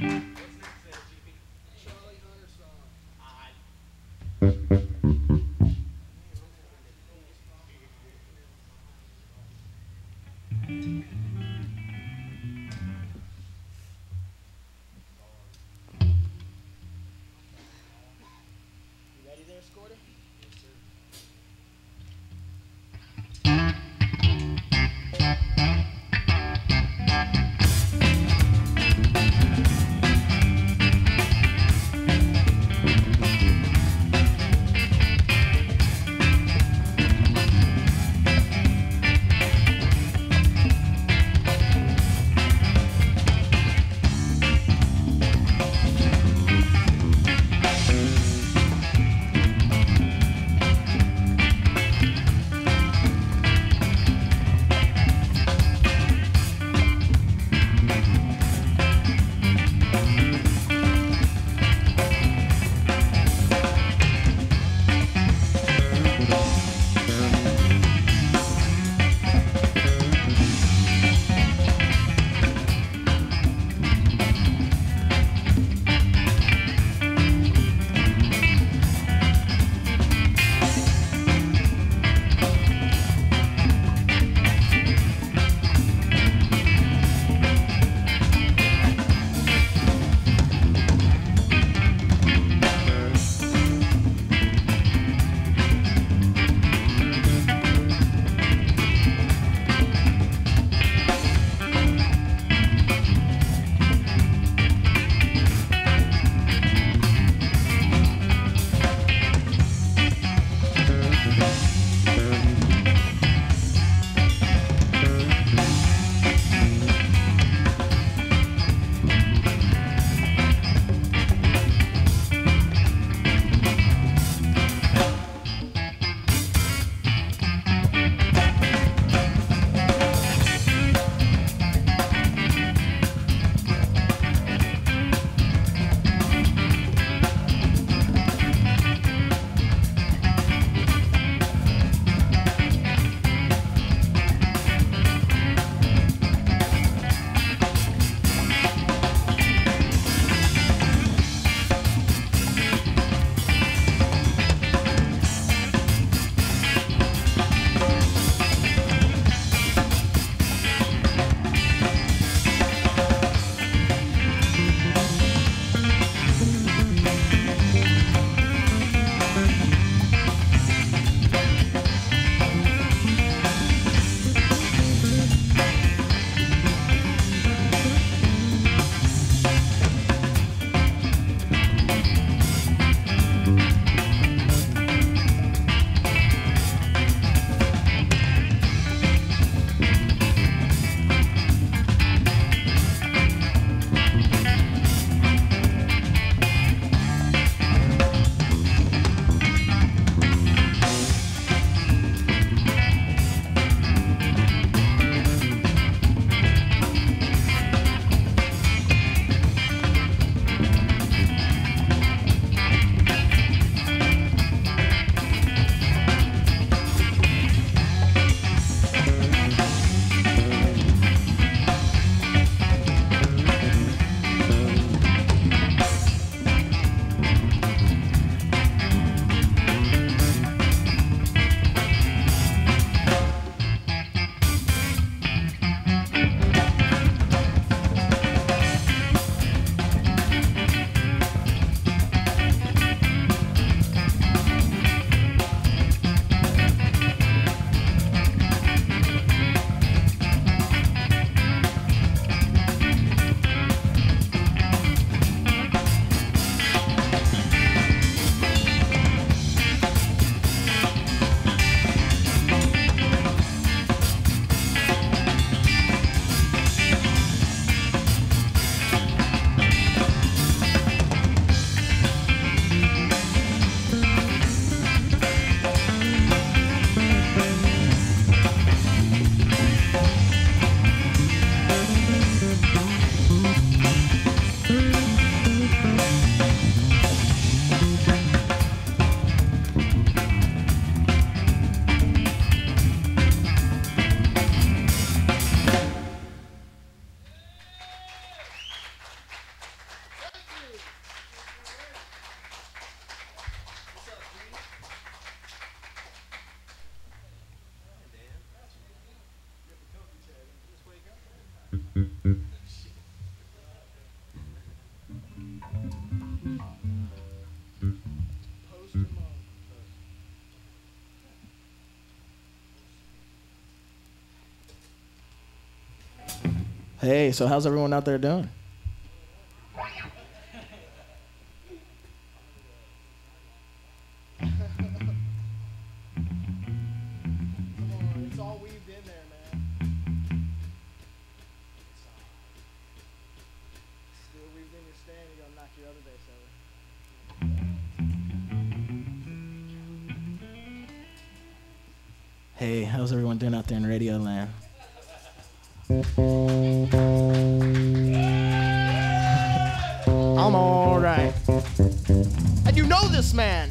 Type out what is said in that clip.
Mm-hmm. Hey, so how's everyone out there doing? Hey, how's everyone doing out there in Radio Land? I'm alright. And you know this man.